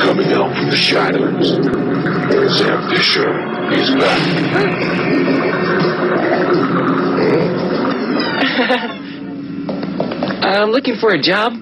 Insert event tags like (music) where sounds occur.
Coming out from the shadows, Sam Fisher is back. (laughs) I'm looking for a job.